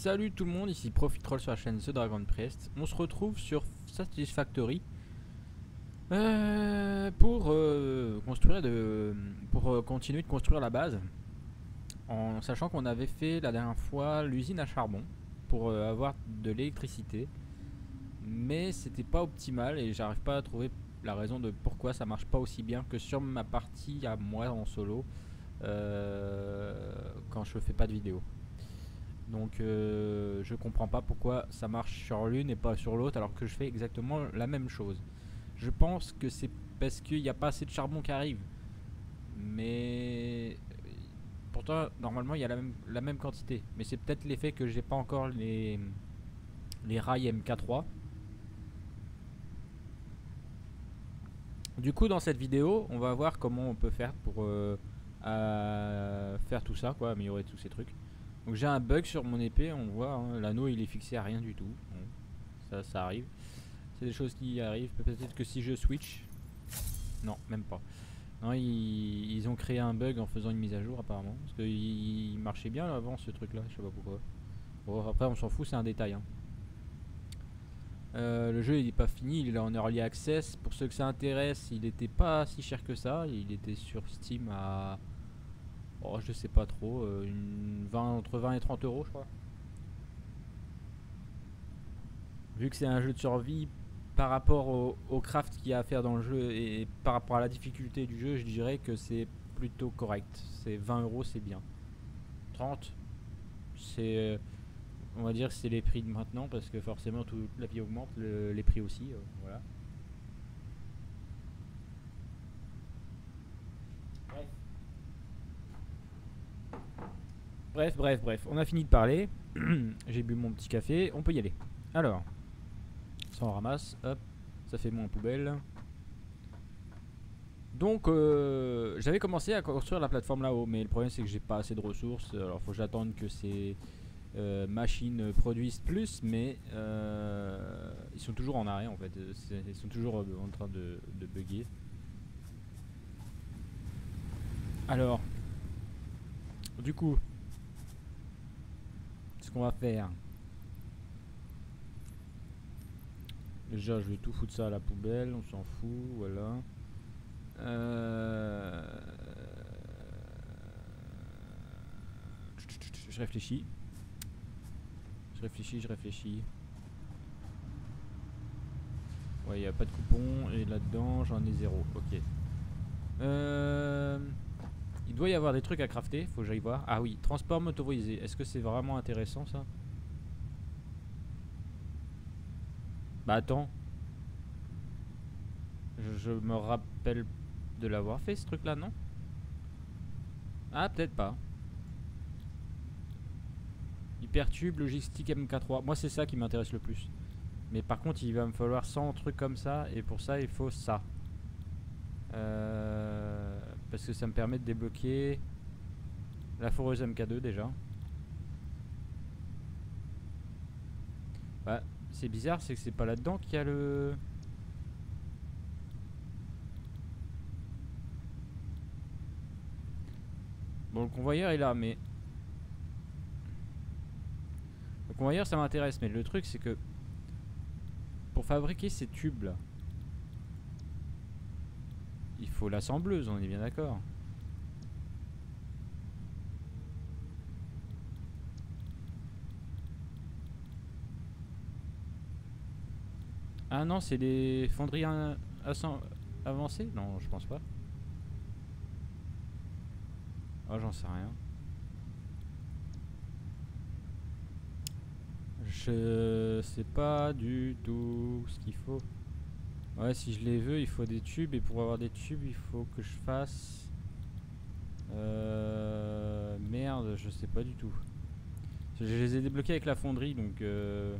Salut tout le monde, ici Profitroll sur la chaîne The Dragon Priest. On se retrouve sur Satisfactory euh, pour euh, euh, continuer de construire la base, en sachant qu'on avait fait la dernière fois l'usine à charbon pour avoir de l'électricité, mais c'était pas optimal et j'arrive pas à trouver la raison de pourquoi ça marche pas aussi bien que sur ma partie à moi en solo quand je fais pas de vidéo. Donc euh, je comprends pas pourquoi ça marche sur l'une et pas sur l'autre alors que je fais exactement la même chose. Je pense que c'est parce qu'il n'y a pas assez de charbon qui arrive. Mais pourtant normalement il y a la même, quantité. Mais c'est peut-être l'effet que j'ai pas encore les, rails MK3. Du coup dans cette vidéo on va voir comment on peut faire pour euh, faire tout ça quoi, améliorer tous ces trucs. Donc j'ai un bug sur mon épée, on voit, hein, l'anneau il est fixé à rien du tout. Ça, ça arrive. C'est des choses qui arrivent. Peut-être que si je switch... Non, même pas. Non, ils, ont créé un bug en faisant une mise à jour apparemment. Parce qu'il il marchait bien avant ce truc là, je sais pas pourquoi. Bon, après on s'en fout, c'est un détail. hein. Euh, le jeu il pas fini, il est en early access. Pour ceux que ça intéresse, il était pas si cher que ça. Il était sur Steam à Oh, je sais pas trop, euh, une 20, entre 20 et 30 euros, je crois. Vu que c'est un jeu de survie, par rapport au, au craft qu'il y a à faire dans le jeu et par rapport à la difficulté du jeu, je dirais que c'est plutôt correct. C'est 20 euros, c'est bien. 30, c'est. euh, on va dire que c'est les prix de maintenant parce que forcément toute la vie augmente, le- les prix aussi. euh, voilà. Bref, bref, bref, on a fini de parler. J'ai bu mon petit café, on peut y aller. Alors, ça on ramasse, hop, ça fait moins poubelle. Donc, euh, j'avais commencé à construire la plateforme là-haut, mais le problème c'est que j'ai pas assez de ressources. Alors, faut que j'attende que ces euh, machines produisent plus, mais euh, ils sont toujours en arrêt en fait. Ils sont toujours en train de, de bugger. Alors, du coup, qu'on va faire. Déjà, je vais tout foutre ça à la poubelle, on s'en fout, voilà. Euh, Je réfléchis. Je réfléchis, je réfléchis. Ouais, il a pas de coupon et là-dedans, j'en ai zéro. Ok. Euh... Il doit y avoir des trucs à crafter, faut que j'aille voir. Ah oui, transport motorisé. Est-ce que c'est vraiment intéressant ça? Bah attends. Je, je me rappelle de l'avoir fait ce truc là, non? Ah, peut-être pas. Hypertube, logistique MK3. Moi, c'est ça qui m'intéresse le plus. Mais par contre, il va me falloir 100 trucs comme ça. Et pour ça, il faut ça. Euh, parce que ça me permet de débloquer la foreuse MK2 déjà. Bah, c'est bizarre, c'est que c'est pas là-dedans qu'il y a le. Bon, le convoyeur est là, mais. Le convoyeur, ça m'intéresse, mais le truc, c'est que. Pour fabriquer ces tubes là, il faut l'assembleuse, on est bien d'accord. Ah non, c'est des fonderies avancées? Non, je pense pas. Oh, j'en sais rien. Je sais pas du tout ce qu'il faut. Ouais, si je les veux, il faut des tubes. Et pour avoir des tubes, il faut que je fasse... Euh... Merde, je sais pas du tout. Je les ai débloqués avec la fonderie, donc... Euh...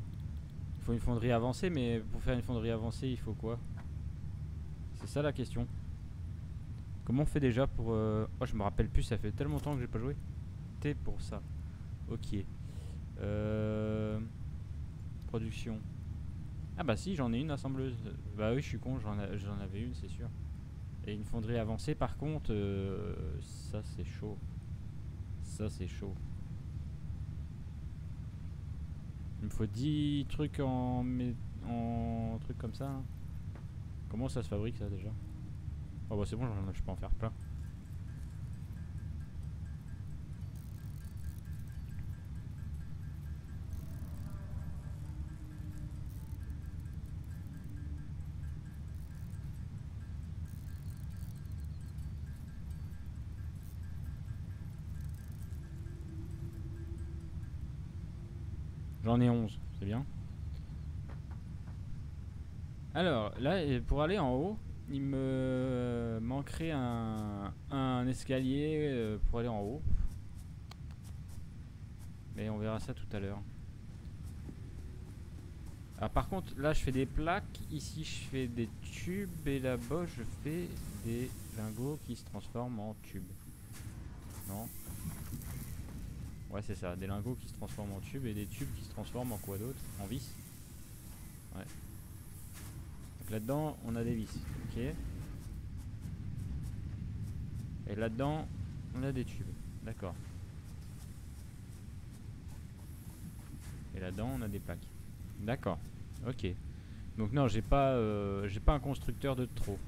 Il faut une fonderie avancée, mais pour faire une fonderie avancée, il faut quoi? C'est ça la question. Comment on fait déjà pour... euh, Oh, je me rappelle plus, ça fait tellement longtemps que j'ai pas joué. T pour ça. Ok. Euh... Production. Ah bah si, j'en ai une assembleuse. Bah oui, je suis con, j'en avais une, c'est sûr. Et une fonderie avancée, par contre, euh, ça c'est chaud. Ça c'est chaud. Il me faut 10 trucs en, en trucs comme ça. hein. Comment ça se fabrique ça déjà? Oh bah c'est bon, je peux en faire plein. J'en ai 11, c'est bien. Alors, là, pour aller en haut, il me manquerait un, un escalier euh, pour aller en haut. Mais on verra ça tout à l'heure. Ah, par contre, là, je fais des plaques. Ici, je fais des tubes. Et là-bas, je fais des lingots qui se transforment en tubes. Non Ouais, c'est ça. Des lingots qui se transforment en tubes et des tubes qui se transforment en quoi d'autre? En vis Ouais. Donc là-dedans, on a des vis. Ok. Et là-dedans, on a des tubes. D'accord. Et là-dedans, on a des plaques. D'accord. Ok. Donc non, j'ai pas, euh, pas un constructeur de trop.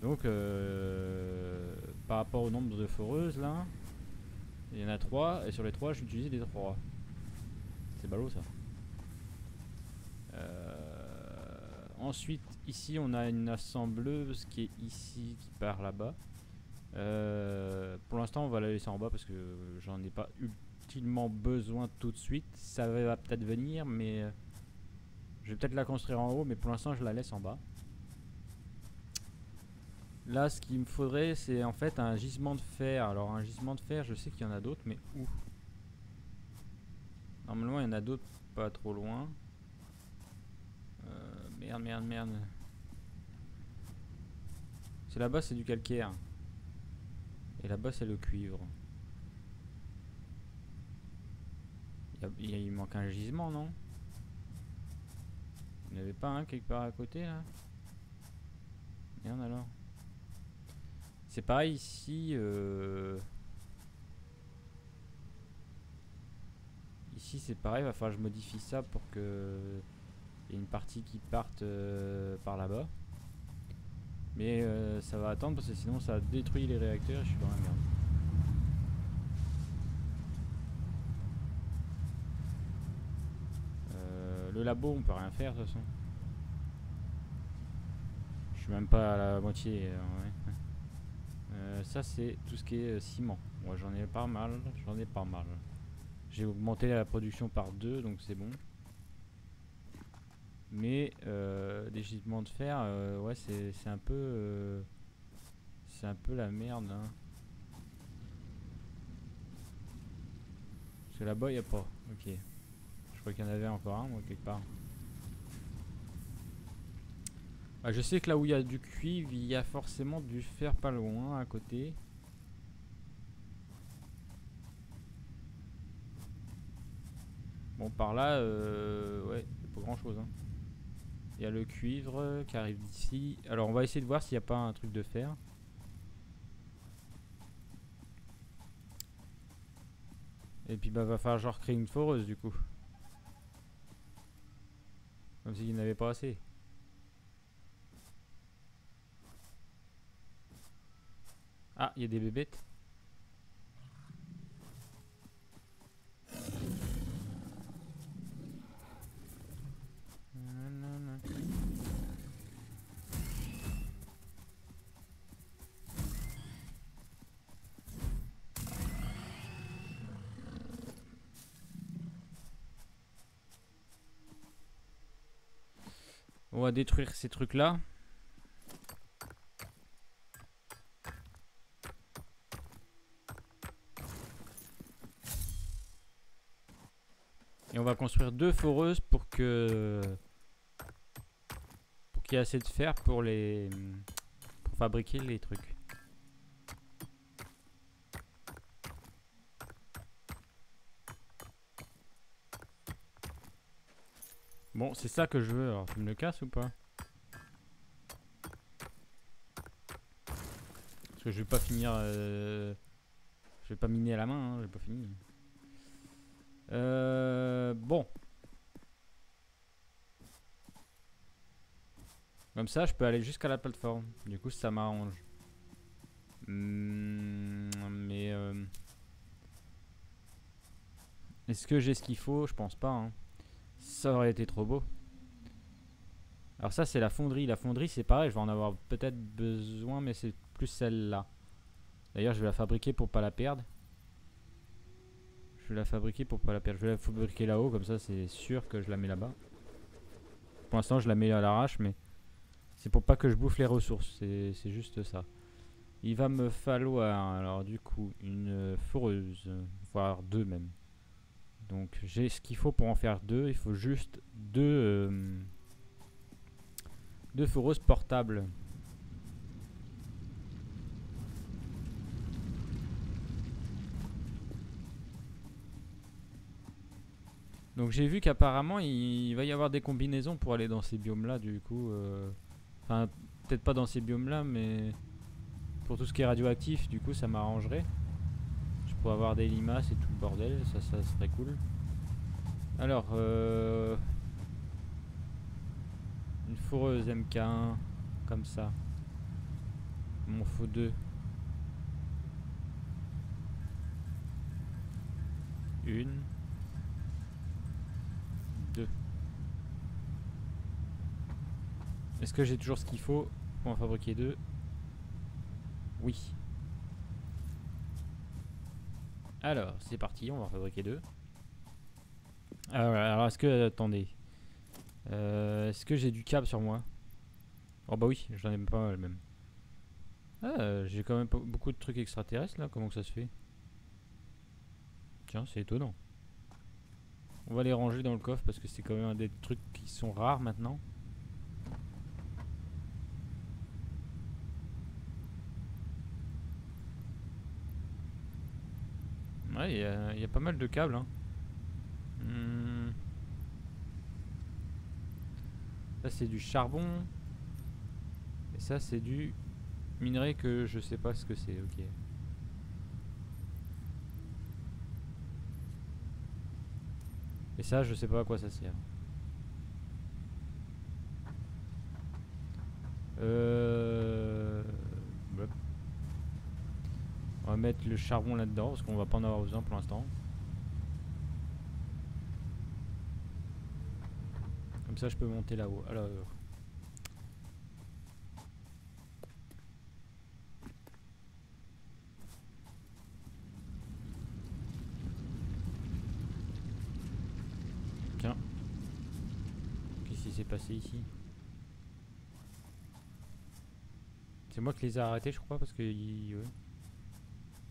Donc, euh, par rapport au nombre de foreuses là, il y en a trois et sur les trois, j'utilise les trois. C'est ballot ça. Euh, ensuite, ici, on a une assembleuse qui est ici, qui part là-bas. Euh, pour l'instant, on va la laisser en bas parce que j'en ai pas utilement besoin tout de suite. Ça va peut-être venir, mais euh, je vais peut-être la construire en haut, mais pour l'instant, je la laisse en bas. Là, ce qu'il me faudrait, c'est en fait un gisement de fer. Alors, un gisement de fer, je sais qu'il y en a d'autres, mais où? Normalement, il y en a d'autres pas trop loin. Euh, merde, merde, merde. C'est là-bas, c'est du calcaire. Et là-bas, c'est le cuivre. Il, manque un gisement, non? Il n'y avait pas un quelque part à côté, là? Merde alors. C'est pareil ici. euh, Ici, c'est pareil. Va falloir que je modifie ça pour que y ait une partie qui parte euh, par là-bas. Mais euh, ça va attendre parce que sinon ça détruit les réacteurs et je suis dans la merde. Le labo, on peut rien faire de toute façon. Je suis même pas à la moitié. Euh, ça c'est tout ce qui est euh, ciment. Moi j'en ai pas mal, j'en ai pas mal. J'ai augmenté la production par deux donc c'est bon. Mais euh, gisements de fer, euh, ouais c'est un peu c'est un peu la merde. hein. Parce que là-bas y a pas. Ok. Je crois qu'il y en avait encore un moi quelque part. Ah, je sais que là où il y a du cuivre, il y a forcément du fer pas loin à côté. Bon, par là, euh, ouais, pas grand chose. Il y a le cuivre euh, qui arrive d'ici. Alors, on va essayer de voir s'il n'y a pas un truc de fer. Et puis, bah, va falloir genre créer une foreuse du coup. Comme s'il n'y en avait pas assez. Ah, il y a des bébêtes. On va détruire ces trucs là. Construire deux foreuses pour que pour qu'il y ait assez de fer pour les pour fabriquer les trucs. Bon, c'est ça que je veux. Alors, tu me le casses ou pas? Parce que je vais pas finir. euh, Je vais pas miner à la main. Hein, j'ai pas fini. Euh, bon, Comme ça, je peux aller jusqu'à la plateforme. Du coup, ça m'arrange. Hmm, mais... Euh, est-ce que j'ai ce qu'il faut? Je pense pas. Hein. Ça aurait été trop beau. Alors ça, c'est la fonderie. La fonderie, c'est pareil. Je vais en avoir peut-être besoin, mais c'est plus celle-là. D'ailleurs, je vais la fabriquer pour pas la perdre. Je vais la fabriquer pour pas la perdre. Je vais la fabriquer là-haut, comme ça, c'est sûr que je la mets là-bas. Pour l'instant, je la mets à l'arrache, mais c'est pour pas que je bouffe les ressources. C'est juste ça. Il va me falloir, alors du coup, une foreuse, voire deux même. Donc j'ai ce qu'il faut pour en faire deux. Il faut juste deux, euh, deux foreuses portables. Donc j'ai vu qu'apparemment il va y avoir des combinaisons pour aller dans ces biomes là du coup. Euh, enfin peut-être pas dans ces biomes là mais pour tout ce qui est radioactif du coup ça m'arrangerait. Je pourrais avoir des limaces et tout le bordel, ça, ça serait cool. Alors euh, une foreuse MK1 comme ça. M'en faut deux. Une. Est-ce que j'ai toujours ce qu'il faut pour en fabriquer deux? Oui. Alors, c'est parti, on va en fabriquer deux. Alors, alors est-ce que... Attendez. Euh, est-ce que j'ai du câble sur moi? Oh bah oui, j'en ai pas mal même. Ah, j'ai quand même beaucoup de trucs extraterrestres là, comment que ça se fait? Tiens, c'est étonnant. On va les ranger dans le coffre parce que c'est quand même un des trucs qui sont rares maintenant. Ouais, il y, a pas mal de câbles. Hein. Hmm. Ça c'est du charbon. Et ça c'est du minerai que je sais pas ce que c'est. Ok. Et ça, je sais pas à quoi ça sert. Euh... On va mettre le charbon là-dedans parce qu'on va pas en avoir besoin pour l'instant. Comme ça, je peux monter là-haut. Alors. passé ici? C'est moi qui les ai arrêtés, je crois, parce que...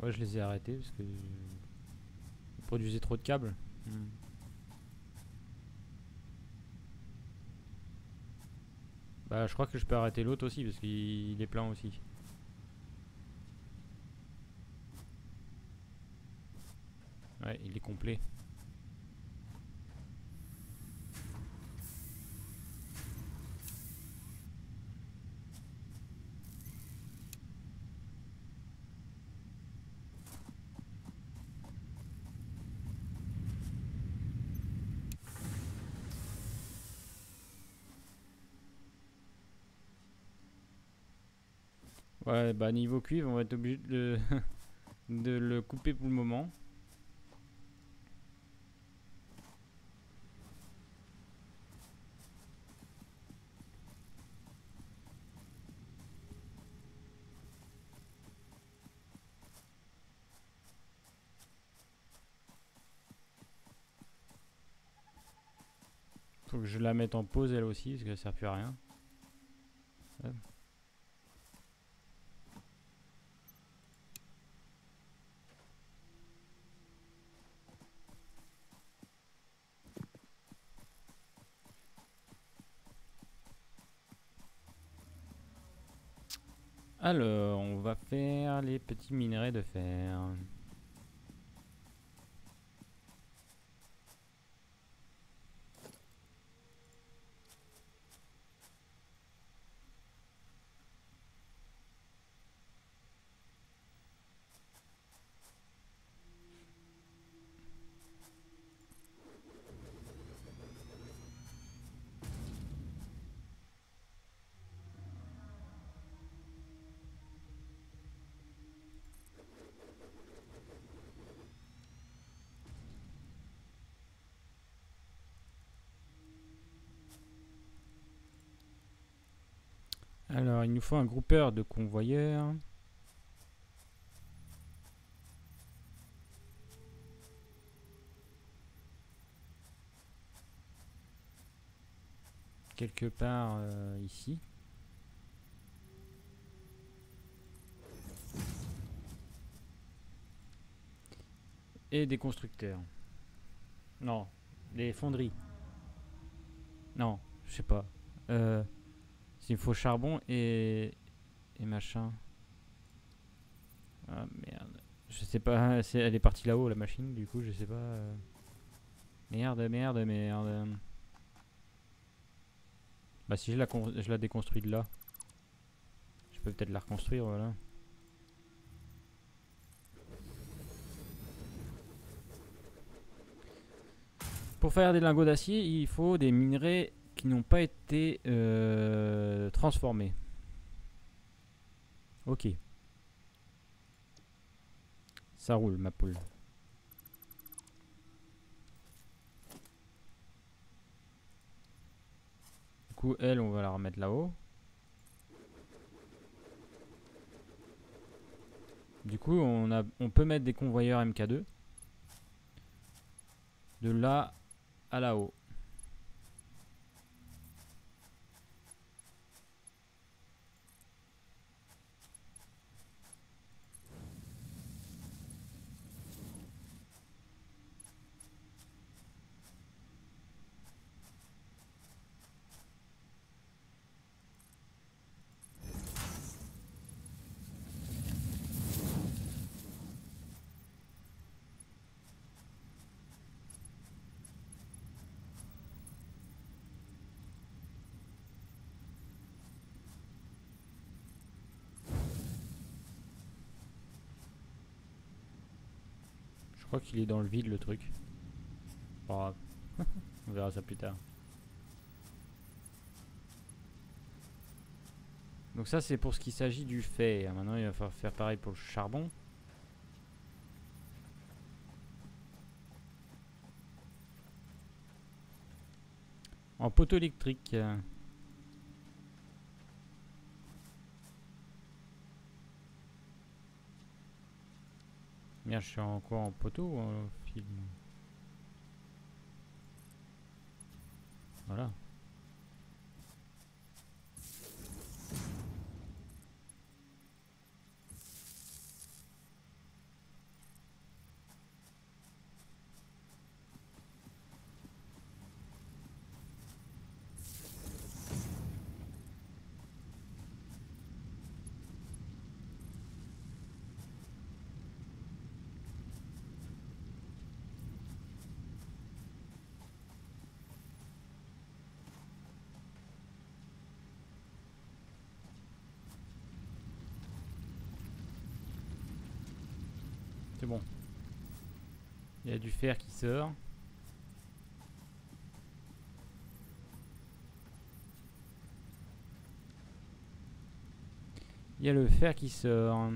je les ai arrêtés parce que... Ils produisaient trop de câbles. Hmm. Bah, je crois que je peux arrêter l'autre aussi, parce qu'il est plein aussi. Ouais, il est complet. Ouais, bah niveau cuivre, on va être obligé de, le couper pour le moment. Faut que je la mette en pause elle aussi parce qu'elle sert plus à rien. Alors, on va faire les petits minerais de fer. Alors, il nous faut un groupeur de convoyeurs. Quelque part euh, ici. Et des constructeurs. Non, des fonderies. Non, je sais pas. Euh, il faut charbon et, et machin. Ah merde. Je sais pas, elle est partie là-haut la machine, du coup je sais pas. Euh. Merde, merde, merde. Bah si je la, je la déconstruis de là. Je peux peut-être la reconstruire, voilà. Pour faire des lingots d'acier, il faut des minerais n'ont pas été euh, transformés. Ok. Ça roule, ma poule. Du coup, elle, on va la remettre là-haut. Du coup, on, a, on peut mettre des convoyeurs MK2. De là à là-haut. Crois qu'il est dans le vide le truc. On verra ça plus tard. Donc ça c'est pour ce qui s'agit du fer. Maintenant il va falloir faire pareil pour le charbon. En poteau électrique. Merde, je suis en quoi En poteau ou en film Voilà. Bon. Il y a du fer qui sort. Il y a le fer qui sort.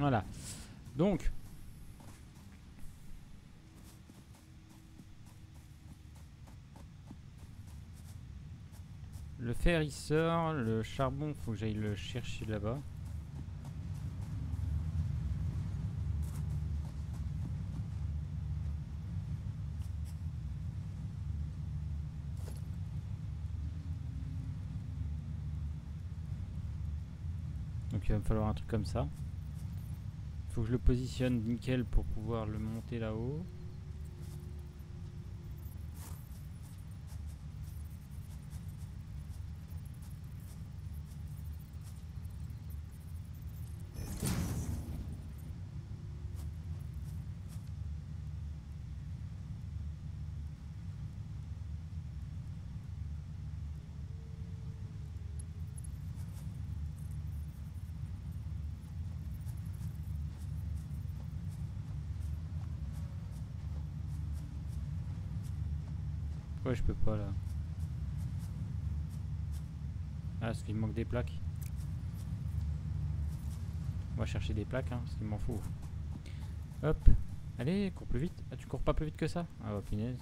Voilà. Donc. Le fer il sort, le charbon faut que j'aille le chercher là-bas. Donc il va me falloir un truc comme ça. Faut que je le positionne nickel pour pouvoir le monter là-haut. Je peux pas là. Ah, parce qu'il manque des plaques. On va chercher des plaques, hein, parce qu'il m'en faut. Hop. Allez, cours plus vite. Ah, tu cours pas plus vite que ça? Ah bah punaise.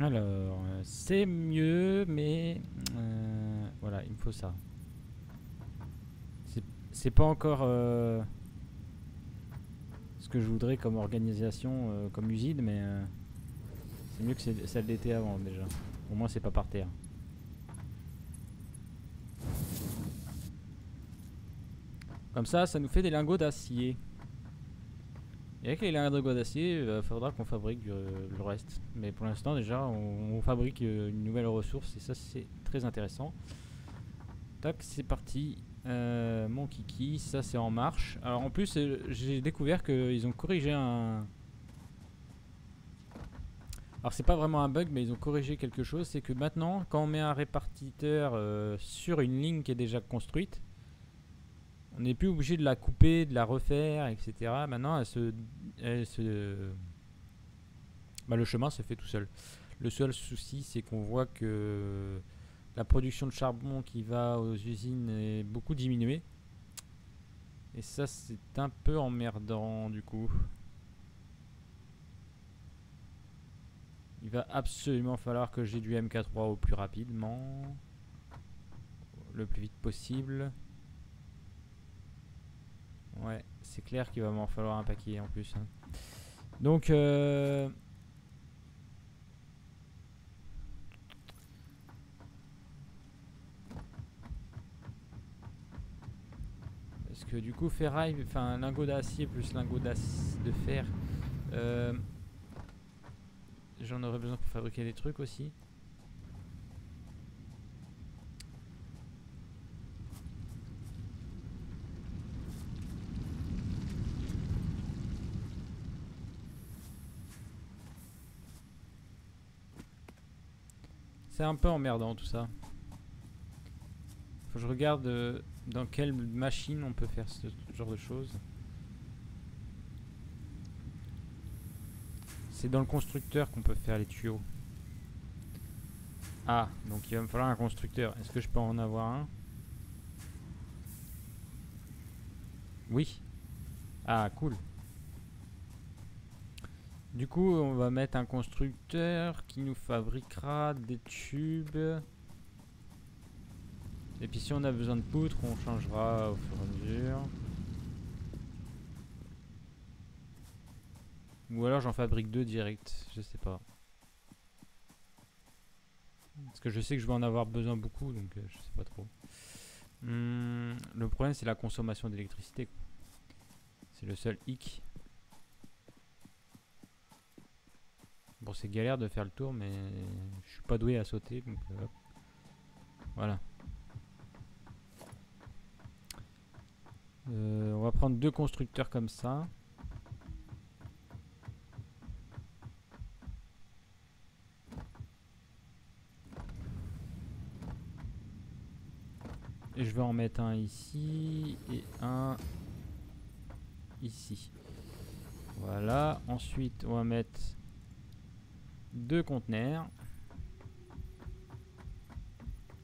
Alors, euh, c'est mieux, mais euh, voilà, il me faut ça. C'est- pas encore euh, ce que je voudrais comme organisation, comme usine, mais c'est mieux que celle d'été avant déjà. Au moins, c'est pas par terre. Comme ça, ça nous fait des lingots d'acier. Et avec les lingots d'acier, il faudra qu'on fabrique euh, le reste. Mais pour l'instant, déjà, on, fabrique euh, une nouvelle ressource et ça, c'est très intéressant. Tac, c'est parti. Euh, mon kiki, ça c'est en marche. Alors en plus, euh, j'ai découvert qu'ils ont corrigé un. Alors c'est pas vraiment un bug, mais ils ont corrigé quelque chose. C'est que maintenant, quand on met un répartiteur euh, sur une ligne qui est déjà construite, on n'est plus obligé de la couper, de la refaire, etc. Maintenant, elle se, elle se- bah, le chemin se fait tout seul. Le seul souci, c'est qu'on voit que la production de charbon qui va aux usines est beaucoup diminuée. Et ça, c'est un peu emmerdant du coup. Il va absolument falloir que j'ai du MK3 au plus rapidement. Le plus vite possible. Ouais, c'est clair qu'il va m'en falloir un paquet en plus. hein. Donc, euh, parce que du coup, ferraille, enfin, lingot d'acier plus lingot de fer, euh, j'en aurais besoin pour fabriquer des trucs aussi. C'est un peu emmerdant tout ça. Faut que je regarde euh, dans quelle machine on peut faire ce genre de choses. C'est dans le constructeur qu'on peut faire les tuyaux. Ah, donc il va me falloir un constructeur. Est-ce que je peux en avoir un? Oui. Ah, cool. Du coup, on va mettre un constructeur qui nous fabriquera des tubes. Et puis si on a besoin de poutres, on changera au fur et à mesure. Ou alors j'en fabrique deux direct, je sais pas. Parce que je sais que je vais en avoir besoin beaucoup, donc euh, je sais pas trop. Hum, le problème c'est la consommation d'électricité. C'est le seul hic. Bon, c'est galère de faire le tour, mais je suis pas doué à sauter, euh, voilà. Euh, on va prendre deux constructeurs comme ça. Et je vais en mettre un ici et un ici. Voilà. Ensuite, on va mettre deux conteneurs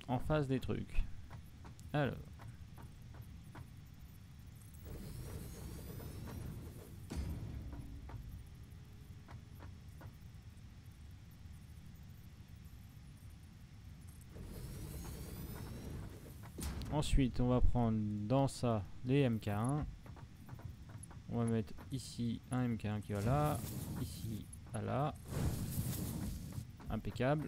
en face des trucs. Alors. Ensuite, on va prendre dans ça les MK1. On va mettre ici un MK1 qui va là, ici à là. Impeccable.